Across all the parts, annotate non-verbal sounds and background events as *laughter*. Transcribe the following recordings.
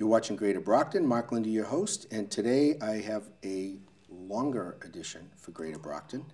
You're watching Greater Brockton. Mark Linde, your host, and today I have a longer edition for Greater Brockton.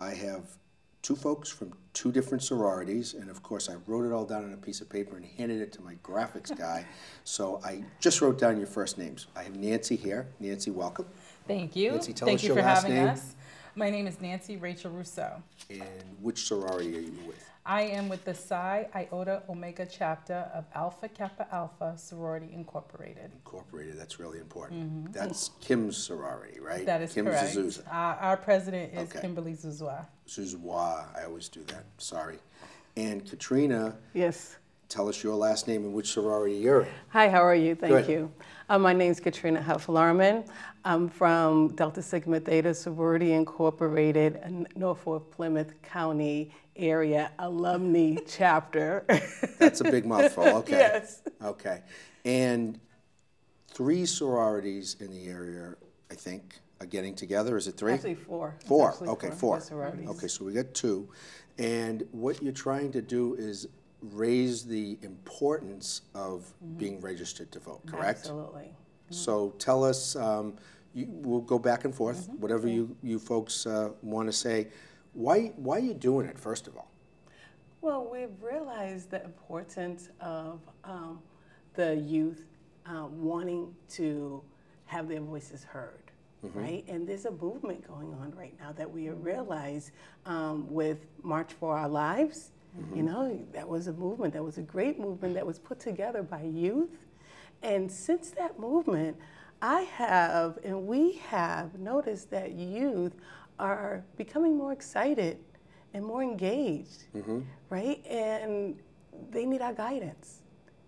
I have two folks from two different sororities, and of course, I wrote it all down on a piece of paper and handed it to my graphics guy. *laughs* so I just wrote down your first names. I have Nancy here. Nancy, welcome. Thank you. Nancy, tell Thank us you your for last having name. us. My name is Nancy Rachel Rousseau. And which sorority are you with? I am with the Psi Iota Omega chapter of Alpha Kappa Alpha Sorority Incorporated. Incorporated, that's really important. That's Kim's sorority, right? That is Kim correct. Zuzua. Uh, our president is Okay. Kimberly Zuzwa. Zuzwa, I always do that, sorry. And Katrina, Yes. Tell us your last name and which sorority you're in. Hi, how are you? Thank Good. you. Uh, my name is Katrina Huff-Larmond. I'm from Delta Sigma Theta Sorority Incorporated, in Norfolk Plymouth County area alumni *laughs* chapter. That's a big mouthful, *laughs* okay. Yes. Okay. And three sororities in the area, I think, are getting together. Is it three? Actually, four. Four, actually okay, four four. Okay, so we got two. And what you're trying to do is raise the importance of being registered to vote, correct? Absolutely. So tell us, um, you, we'll go back and forth, Mm-hmm. whatever you, you folks uh, want to say. Why, why are you doing it, first of all? Well, we've realized the importance of um, the youth uh, wanting to have their voices heard, right? And there's a movement going on right now that we realize um, with March for Our Lives. Mm-hmm. You know, that was a movement, that was a great movement that was put together by youth. And since that movement, I have and we have noticed that youth are becoming more excited and more engaged, mm-hmm. right? And they need our guidance.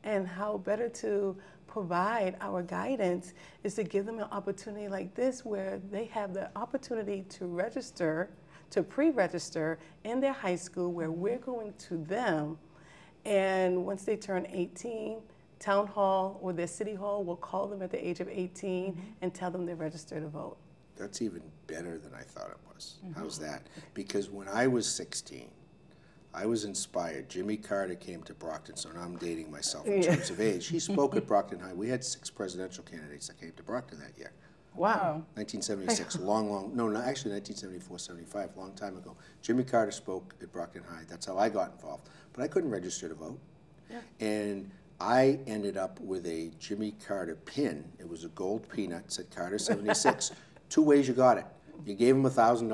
And how better to provide our guidance is to give them an opportunity like this where they have the opportunity to register, to pre register in their high school where mm-hmm. we're going to them. And once they turn 18, town hall or their city hall will call them at the age of 18 mm-hmm. and tell them they're registered to vote. That's even better than I thought it was. Mm-hmm. How's that? Because when I was 16, I was inspired. Jimmy Carter came to Brockton, so now I'm dating myself in Yeah. terms of age. He spoke at *laughs* Brockton High. We had six presidential candidates that came to Brockton that year. Wow. 1976, *laughs* long, long, no, no, actually 1974, 75, long time ago. Jimmy Carter spoke at Brockton High. That's how I got involved. But I couldn't register to vote. And I ended up with a Jimmy Carter pin. It was a gold peanut, said Carter 76. *laughs* Two ways you got it. You gave him $1,000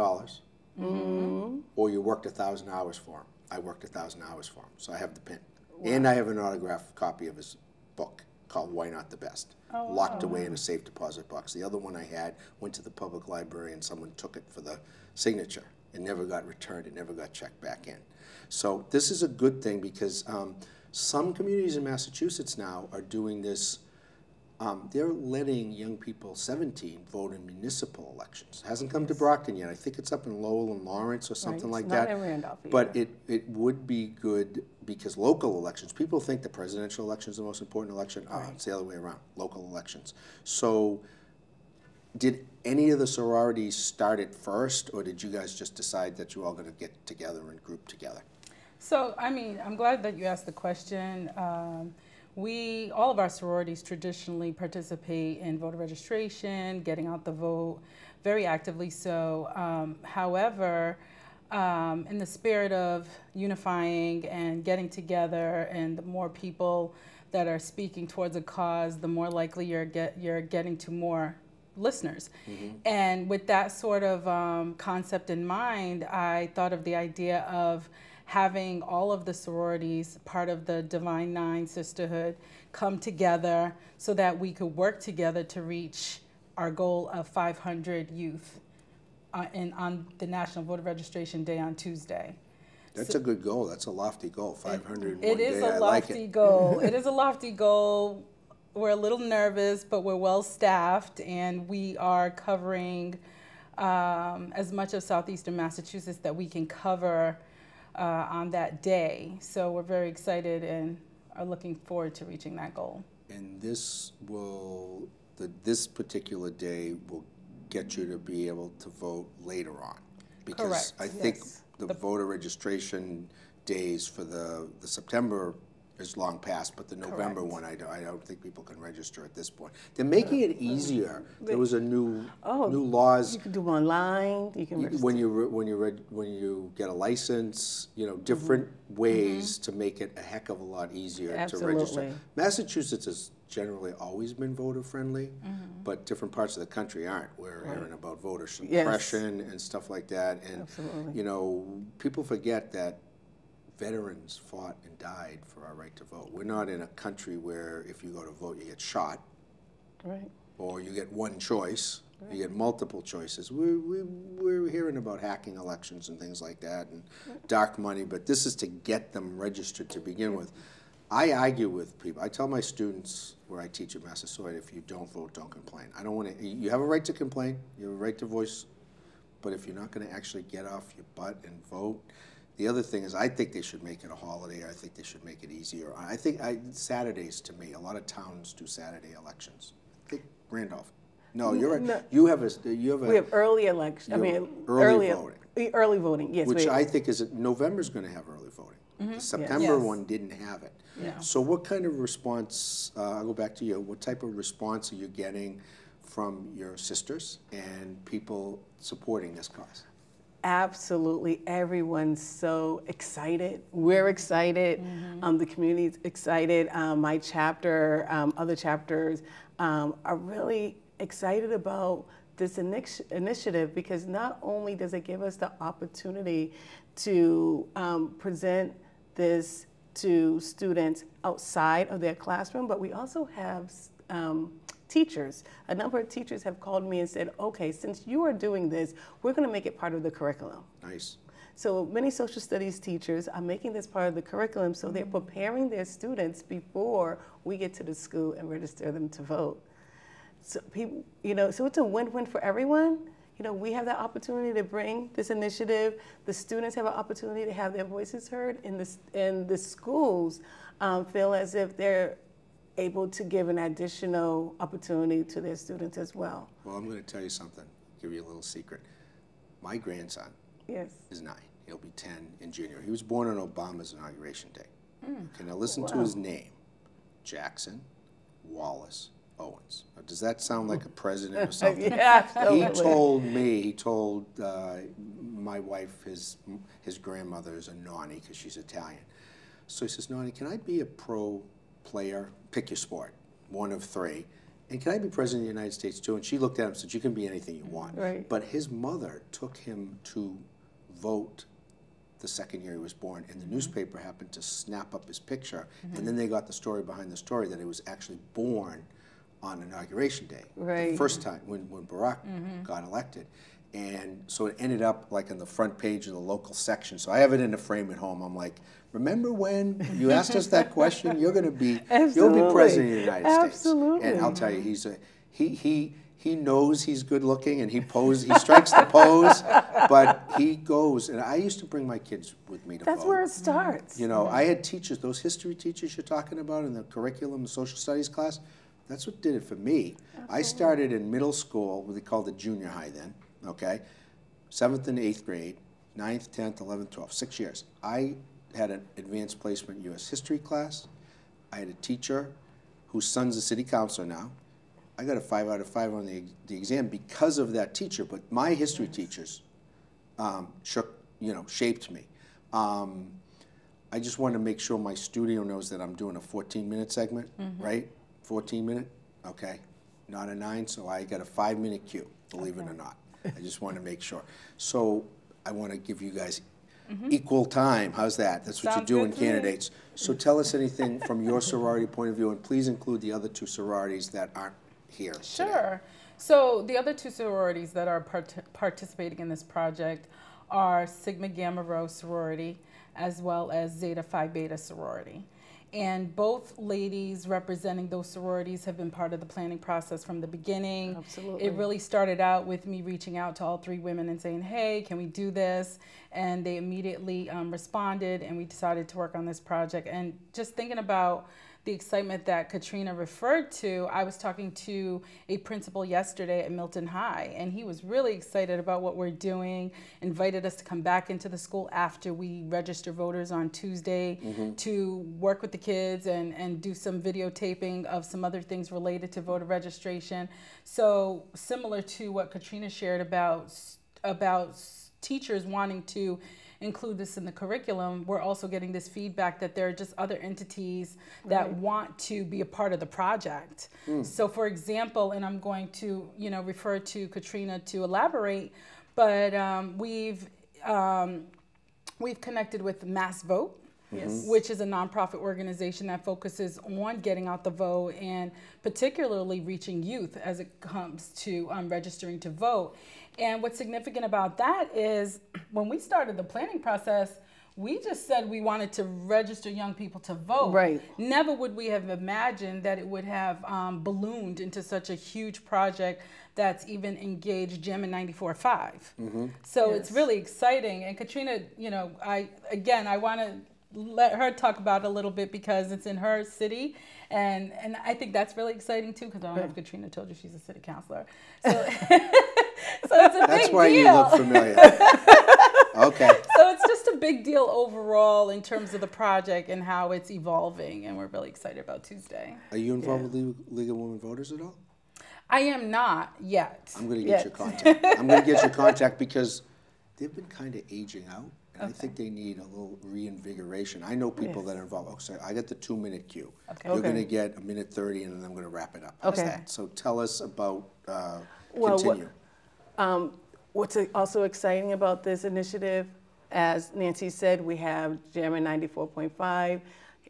mm-hmm. or you worked 1,000 hours for him. I worked 1,000 hours for him, so I have the pin. And I have an autographed copy of his book called Why Not the Best, locked away in a safe deposit box. The other one I had went to the public library and someone took it for the signature. It never got returned, it never got checked back in. So this is a good thing because um, some communities in Massachusetts now are doing this um, they're letting young people 17 vote in municipal elections. It Hasn't come to Brockton yet. I think it's up in Lowell and Lawrence or something it's like not that. in Randolph But it, it would be good because local elections, people think the presidential election is the most important election. Ah, it's the other way around, local elections. So did any of the sororities start it first or did you guys just decide that you're all going to get together and group together? So, I mean, I'm glad that you asked the question. Um, we, all of our sororities traditionally participate in voter registration, getting out the vote, very actively so. Um, however, um, in the spirit of unifying and getting together, and the more people that are speaking towards a cause, the more likely you're get you're getting to more listeners. And with that sort of um, concept in mind, I thought of the idea of having all of the sororities, part of the Divine Nine Sisterhood, come together so that we could work together to reach our goal of 500 youth uh, in, on the National Voter Registration Day on Tuesday. That's a good goal. That's a lofty goal. 500 in one It is day. a I like lofty it. goal. *laughs* it is a lofty goal. We're a little nervous, but we're well staffed, and we are covering um, as much of southeastern Massachusetts that we can cover uh, on that day. So we're very excited and are looking forward to reaching that goal. And this will, the, this particular day will get you to be able to vote later on. Because Correct, I think yes. the voter registration days for the, the September is long past, but the November Correct. one, I don't, I don't think people can register at this point. They're making it easier. There was a new, Oh, new laws. You can do online. You can register. When you, re- when you, reg- when you get a license, you know, different Mm-hmm. ways to make it a heck of a lot easier to register. Massachusetts has generally always been voter friendly, Mm-hmm. but different parts of the country aren't. We're hearing about voter suppression and stuff like that. And, Absolutely. you know, people forget that veterans fought and died for our right to vote. We're not in a country where if you go to vote, you get shot right. or you get one choice, you get multiple choices. We're, we, we're hearing about hacking elections and things like that and dark money, but this is to get them registered to begin with. I argue with people. I tell my students where I teach at Massasoit, if you don't vote, don't complain. I don't want to, you have a right to complain, you have a right to voice, but if you're not going to actually get off your butt and vote, the other thing is, I think they should make it a holiday. I think they should make it easier. I think I, Saturdays to me, a lot of towns do Saturday elections. I think Randolph. No, you're right. No. You have a you have a We have early election. I mean, early early voting. Early voting. Yes. which I think is November's going to have early voting. The September Yes. one didn't have it. Yeah. So what kind of response? Uh, I'll go back to you. What type of response are you getting from your sisters and people supporting this cause? Absolutely. Everyone's so excited. We're excited. Um, the community's excited. Um, my chapter, um, other chapters um, are really excited about this initiative because not only does it give us the opportunity to um, present this to students outside of their classroom, but we also have um, teachers. A number of teachers have called me and said, okay, since you are doing this, we're going to make it part of the curriculum. Nice. So many social studies teachers are making this part of the curriculum, so they're preparing their students before we get to the school and register them to vote. So people, you know, so it's a win-win for everyone. You know, we have the opportunity to bring this initiative. The students have an opportunity to have their voices heard, and the and the schools um, feel as if they're able to give an additional opportunity to their students as well. Well, I'm going to tell you something. Give you a little secret. My grandson Yes. is nine. He'll be 10 in January. He was born on Obama's inauguration day. Okay, now listen to his name Jackson Wallace Owens. Now, does that sound like a president or *laughs* something? yeah, He absolutely. told me, he told uh, my wife, his, his grandmother is a Nani because she's Italian. So he says, Nani, can I be a pro player? Pick your sport, one of three. And can I be president of the United States too? And she looked at him and said, You can be anything you want. Right. But his mother took him to vote the second year he was born, and the mm-hmm. newspaper happened to snap up his picture, and mm-hmm. then they got the story behind the story that he was actually born on inauguration day, the first time when, when Barack mm-hmm. got elected. And so it ended up like on the front page of the local section. So I have it in a frame at home. I'm like, remember when you asked us that question? You're going to be, you'll be president of the United States. And I'll tell you, he's a, he, he, he knows he's good looking and he pose, he strikes the pose, but he goes, and I used to bring my kids with me to That's vote. where it starts. You know, I had teachers, those history teachers you're talking about in the curriculum, the social studies class, that's what did it for me. I started in middle school, what they called the junior high then, okay? Seventh and eighth grade, ninth, tenth, eleventh, twelfth, six years. I had an advanced placement US history class. I had a teacher whose son's a city councilor now. I got a five out of five on the, the exam because of that teacher, but my history teachers um, shook, you know, shaped me. Um, I just want to make sure my studio knows that I'm doing a 14 minute segment, right? 14 minute, okay, not a nine. So I got a five minute cue, believe it or not. I just want to make sure. So I want to give you guys mm-hmm. equal time. How's that? That's what Sounds you do good in to me. candidates. So tell us anything from your sorority point of view, and please include the other two sororities that aren't here today. Sure. So the other two sororities that are part- participating in this project are Sigma Gamma Rho sorority as well as Zeta Phi Beta sorority. And both ladies representing those sororities have been part of the planning process from the beginning. Absolutely. It really started out with me reaching out to all three women and saying, hey, can we do this? And they immediately um, responded, and we decided to work on this project. And just thinking about the excitement that Katrina referred to, I was talking to a principal yesterday at Milton High, and he was really excited about what we're doing. Invited us to come back into the school after we register voters on Tuesday mm-hmm. to work with the kids and, and do some videotaping of some other things related to voter registration. So similar to what Katrina shared about about teachers wanting to include this in the curriculum, we're also getting this feedback that there are just other entities that want to be a part of the project. So, for example, and I'm going to, you know, refer to Katrina to elaborate, but um, we've um, we've connected with Mass Vote. Which is a nonprofit organization that focuses on getting out the vote and particularly reaching youth as it comes to um, registering to vote. And what's significant about that is when we started the planning process, we just said we wanted to register young people to vote. Right. Never would we have imagined that it would have um, ballooned into such a huge project that's even engaged JAM'N 94.5. So it's really exciting. And Katrina, you know, I again, I want to let her talk about it a little bit because it's in her city, and and I think that's really exciting too. Because I don't know if Katrina told you she's a city councilor, so *laughs* so it's a That's big why deal. you look familiar. *laughs* okay. so it's just a big deal overall in terms of the project and how it's evolving, and we're really excited about Tuesday. Are you involved with League, League of Women Voters at all? I am not yet. I'm going to Yeah. get your contact. I'm going to get your contact because they've been kind of aging out, and I think they need a little reinvigoration. I know people that are involved. So I got the two minute cue. Okay. You're Okay. going to get a minute 30, and then I'm going to wrap it up. How's Okay. that? So tell us about, uh, Well, what- continue. Um, what's also exciting about this initiative, as Nancy said, we have JAM'N 94.5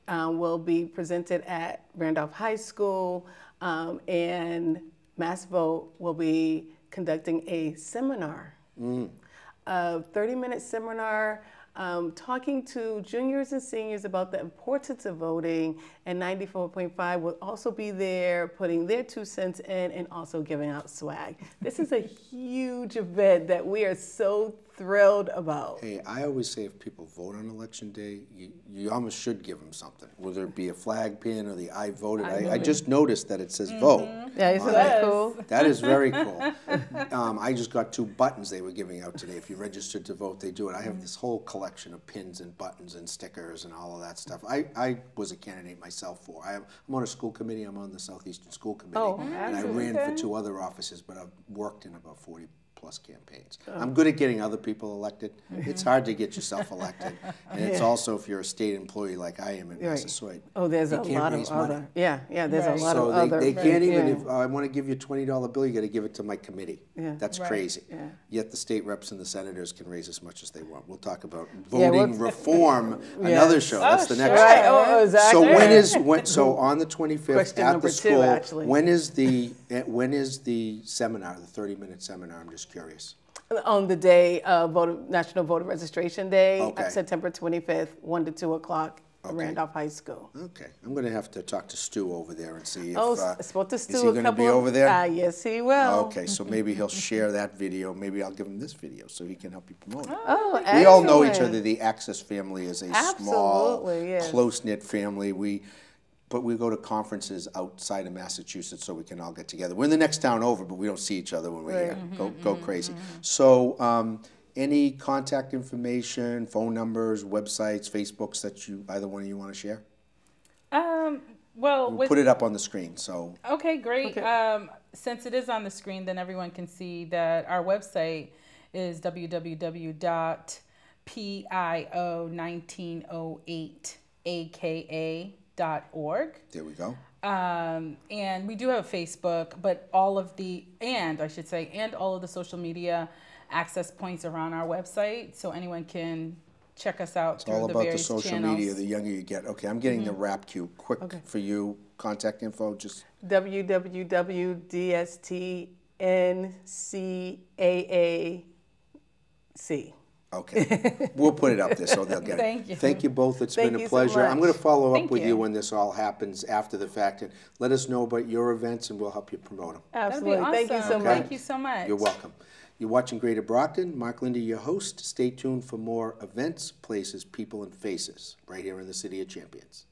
um, will be presented at Randolph High School, um, and Mass Vote will be conducting a seminar, a 30-minute seminar. Um, talking to juniors and seniors about the importance of voting, and 94.5 will also be there putting their two cents in and also giving out swag. This is a huge event that we are so thrilled about. Hey, I always say if people vote on election day, you, you almost should give them something, whether it be a flag pin or the I voted. I, I just noticed that it says vote. Yeah, isn't on that cool? That is very cool. *laughs* Um, I just got two buttons they were giving out today. If you registered to vote, they do it. I have this whole collection of pins and buttons and stickers and all of that stuff. I, I was a candidate myself for. I am, I'm on a school committee. I'm on the Southeastern School Committee. Oh, and I ran okay. for two other offices, but I've worked in about 40 plus campaigns. Oh. I'm good at getting other people elected. Mm-hmm. It's hard to get yourself *laughs* elected. And it's also if you're a state employee like I am in Right. Massasoit. Oh, there's a lot of raise money. other. Yeah, yeah, there's Right. a lot So of they, other. they can't even, yeah. if I want to give you a twenty dollar bill, you got to give it to my committee. Yeah. That's Right. crazy. Yeah. Yet the state reps and the senators can raise as much as they want. We'll talk about voting we'll- *laughs* reform, another show. Oh, That's the next. sure. Right, oh, exactly. So when is when? *laughs* So on the twenty fifth Question at number the two, school. actually. When is the eh, when is the seminar? The thirty minute seminar. I'm just curious. On the day of voter, National Voter Registration Day, Okay. uh, September 25th, 1 to 2 o'clock, at Okay. Randolph High School. Okay, I'm going to have to talk to Stu over there and see if. Oh, uh, I spoke to is he gonna be over there? Ah, yes, he will. Okay, so maybe he'll share that video. Maybe I'll give him this video so he can help you promote it. Oh, We all know each other. The Access family is a small, yes. close knit family. We, but we go to conferences outside of Massachusetts so we can all get together. We're in the next town over, but we don't see each other when we're here. Go, go crazy. So, um, any contact information, phone numbers, websites, Facebooks that you either one of you want to share? Um, well, We'll with, put it up on the screen. So, Okay, great. Okay. Um, since it is on the screen, then everyone can see that our website is www.pio1908aka.org. there we go. Um, and we do have a Facebook, but all of the, and I should say, and all of the social media access points are on our website. So anyone can check us out It's through all the about the social channels. media. The younger you get. Okay, I'm getting the rap cue. Quick Okay. for you. Contact info. Just www.dstncaac. Okay. we'll put it up there so they'll get it. Thank you. Thank you both. It's Thank been you a so pleasure. I'm going to much. follow up Thank with you. you. when this all happens after the fact and let us know about your events and we'll help you promote them. That'd be Absolutely. Thank you so awesome. much. Thank you so much. You're welcome. You're watching Greater Brockton. Mark Linde, your host. Stay tuned for more events, places, people, and faces right here in the City of Champions.